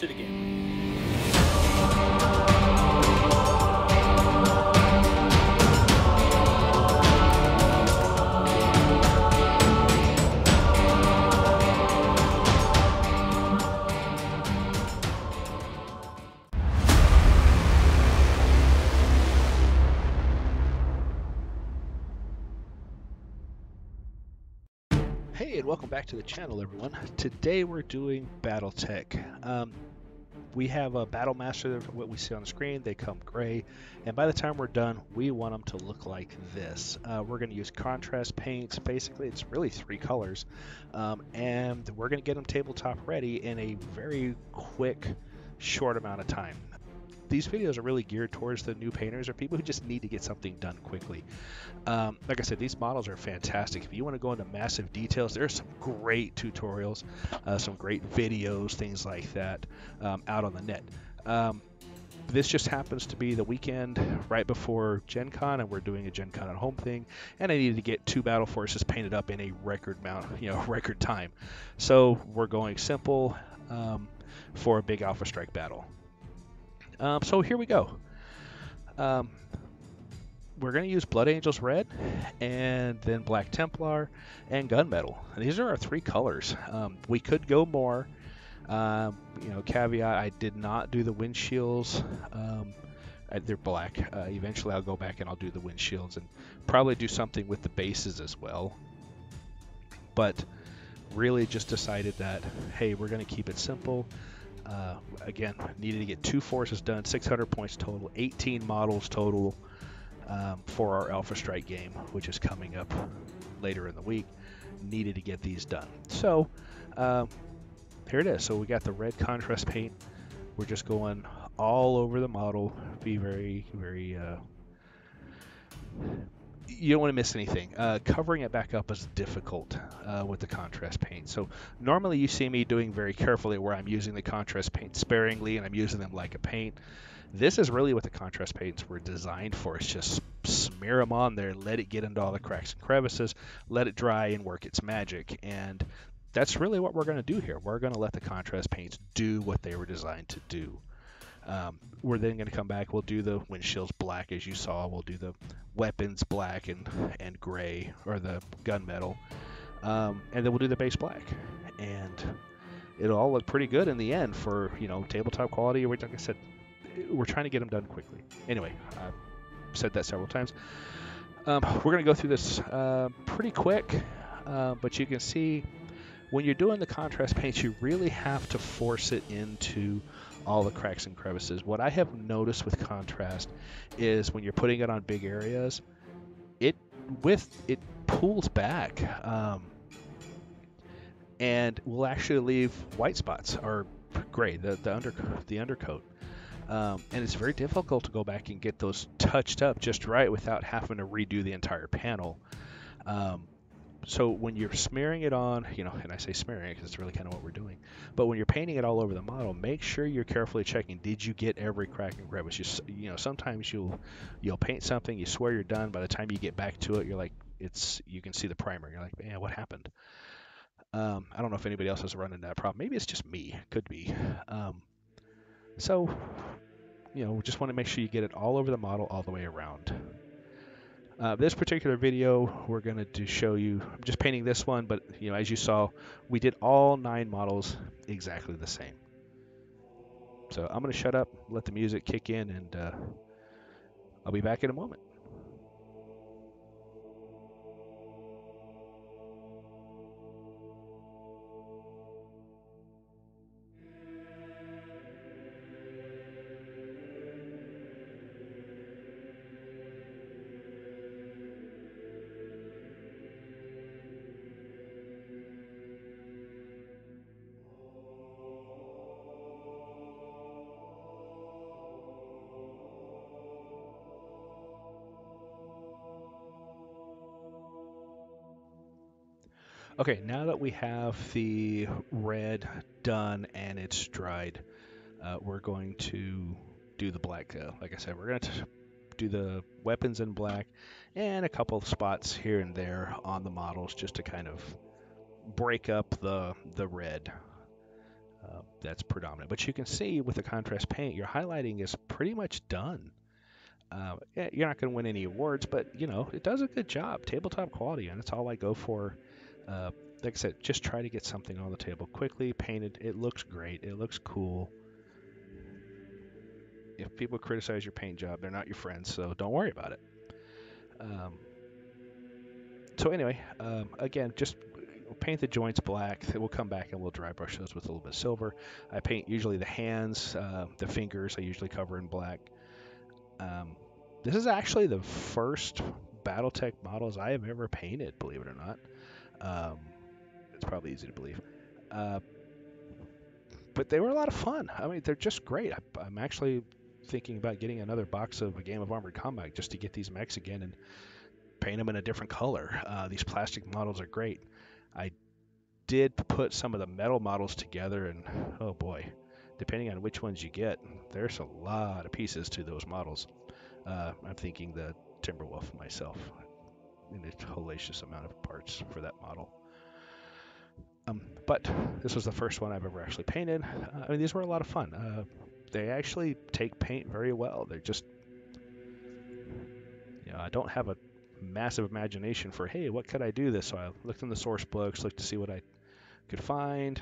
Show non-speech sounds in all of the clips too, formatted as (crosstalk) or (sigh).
to the game. Hey, and welcome back to the channel, everyone. Today we're doing BattleTech. Um, we have a Battle Master, what we see on the screen, they come gray, and by the time we're done, we want them to look like this. Uh, we're going to use contrast paints, basically it's really three colors, um, and we're going to get them tabletop ready in a very quick, short amount of time these videos are really geared towards the new painters or people who just need to get something done quickly. Um, like I said, these models are fantastic. If you want to go into massive details, there's some great tutorials, uh, some great videos, things like that um, out on the net. Um, this just happens to be the weekend right before Gen Con, and we're doing a Gen Con at home thing, and I needed to get two battle forces painted up in a record amount, (laughs) you know, (laughs) record time. So we're going simple um, for a big Alpha Strike battle. Um, so here we go. Um, we're going to use Blood Angels Red, and then Black Templar, and Gunmetal. These are our three colors. Um, we could go more. Um, you know, caveat: I did not do the windshields. Um, they're black. Uh, eventually, I'll go back and I'll do the windshields, and probably do something with the bases as well. But really, just decided that hey, we're going to keep it simple. Uh, again, needed to get two forces done, 600 points total, 18 models total um, for our Alpha Strike game, which is coming up later in the week. Needed to get these done. So um, here it is. So we got the red contrast paint. We're just going all over the model. Be very, very uh, you don't want to miss anything. Uh, covering it back up is difficult uh, with the contrast paint. So normally you see me doing very carefully where I'm using the contrast paint sparingly and I'm using them like a paint. This is really what the contrast paints were designed for. It's just smear them on there, let it get into all the cracks and crevices, let it dry and work its magic. And that's really what we're going to do here. We're going to let the contrast paints do what they were designed to do. Um, we're then going to come back. We'll do the windshields black, as you saw. We'll do the weapons black and and gray, or the gunmetal, um, and then we'll do the base black, and it'll all look pretty good in the end for you know tabletop quality. Like I said, we're trying to get them done quickly. Anyway, I've said that several times. Um, we're going to go through this uh, pretty quick, uh, but you can see when you're doing the contrast paints, you really have to force it into all the cracks and crevices. What I have noticed with contrast is when you're putting it on big areas, it with it pulls back um, and will actually leave white spots or gray the the under the undercoat. Um, and it's very difficult to go back and get those touched up just right without having to redo the entire panel. Um, so when you're smearing it on, you know, and I say smearing because it's really kind of what we're doing, but when you're painting it all over the model, make sure you're carefully checking. Did you get every crack and crevice? You, you know, sometimes you'll you'll paint something, you swear you're done. By the time you get back to it, you're like, it's you can see the primer. You're like, man, what happened? Um, I don't know if anybody else has run into that problem. Maybe it's just me. Could be. Um, so, you know, just want to make sure you get it all over the model, all the way around. Uh, this particular video, we're going to show you, I'm just painting this one, but you know, as you saw, we did all nine models exactly the same. So I'm going to shut up, let the music kick in, and uh, I'll be back in a moment. Okay, now that we have the red done and it's dried, uh, we're going to do the black. Uh, like I said, we're going to do the weapons in black and a couple of spots here and there on the models just to kind of break up the the red. Uh, that's predominant. But you can see with the contrast paint, your highlighting is pretty much done. Uh, you're not going to win any awards, but you know it does a good job, tabletop quality, and that's all I go for. Uh, like I said, just try to get something on the table quickly, painted. It looks great. It looks cool. If people criticize your paint job, they're not your friends, so don't worry about it. Um, so anyway, um, again, just paint the joints black. We'll come back and we'll dry brush those with a little bit of silver. I paint usually the hands, uh, the fingers. I usually cover in black. Um, this is actually the first BattleTech models I have ever painted, believe it or not. Um, it's probably easy to believe. Uh, but they were a lot of fun. I mean, they're just great. I, am actually thinking about getting another box of a game of Armored Combat just to get these mechs again and paint them in a different color. Uh, these plastic models are great. I did put some of the metal models together, and oh boy, depending on which ones you get, there's a lot of pieces to those models. Uh, I'm thinking the Timberwolf myself, a hellacious amount of parts for that model. Um, but this was the first one I've ever actually painted. Uh, I mean, these were a lot of fun. Uh, they actually take paint very well. They're just, you know, I don't have a massive imagination for, hey, what could I do this? So I looked in the source books, looked to see what I could find,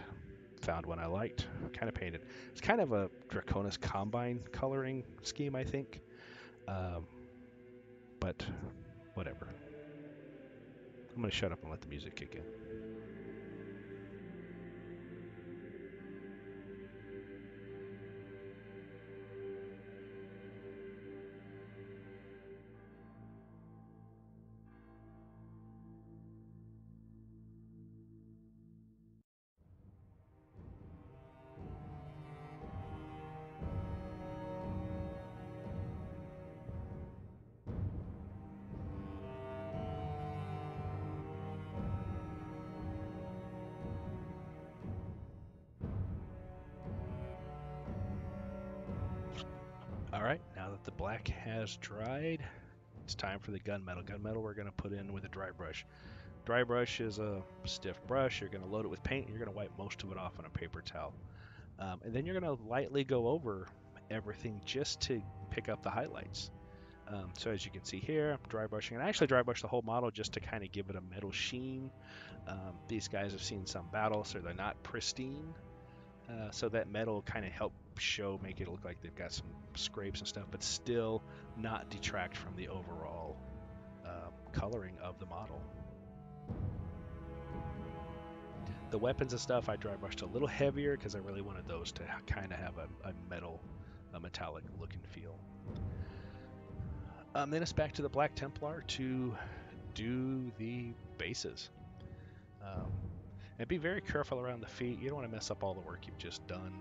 found one I liked, kind of painted. It's kind of a Draconis Combine coloring scheme, I think. Um, but whatever. I'm going to shut up and let the music kick in. Now that the black has dried, it's time for the gunmetal. Gunmetal we're going to put in with a dry brush. Dry brush is a stiff brush. You're going to load it with paint. You're going to wipe most of it off on a paper towel. Um, and then you're going to lightly go over everything just to pick up the highlights. Um, so as you can see here, I'm dry brushing. And I actually dry brush the whole model just to kind of give it a metal sheen. Um, these guys have seen some battles, so they're not pristine. Uh, so that metal kind of help show, make it look like they've got some scrapes and stuff, but still not detract from the overall uh, coloring of the model. The weapons and stuff I dry brushed a little heavier because I really wanted those to kind of have a, a metal, a metallic look and feel. Um, then it's back to the Black Templar to do the bases. Um, and be very careful around the feet. You don't want to mess up all the work you've just done.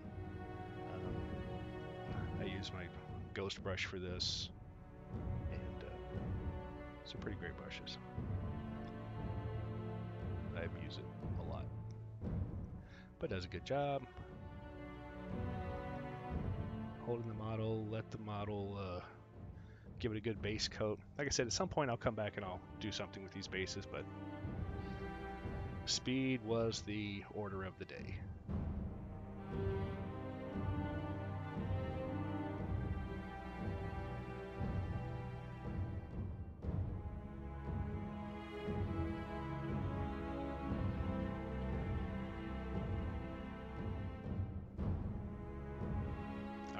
Use my ghost brush for this, and uh, some pretty great brushes. I use it a lot, but does a good job. Holding the model, let the model uh, give it a good base coat. Like I said, at some point I'll come back and I'll do something with these bases, but Speed was the order of the day.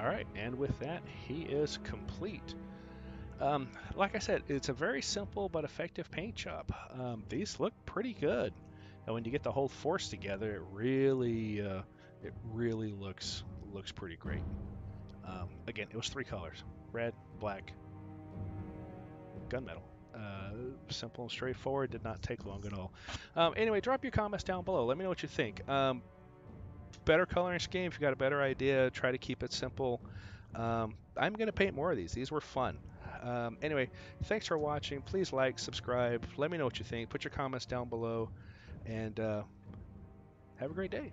All right, and with that, he is complete. Um, like I said, it's a very simple but effective paint job. Um, these look pretty good and when you get the whole force together, it really uh, it really looks looks pretty great. Um, again, it was three colors: red, black, gunmetal. Uh, simple and straightforward. Did not take long at all. Um, anyway, drop your comments down below. Let me know what you think. Um, better coloring scheme. If you got a better idea, try to keep it simple. Um, I'm going to paint more of these. These were fun. Um, anyway, thanks for watching. Please like, subscribe. Let me know what you think. Put your comments down below and uh, have a great day.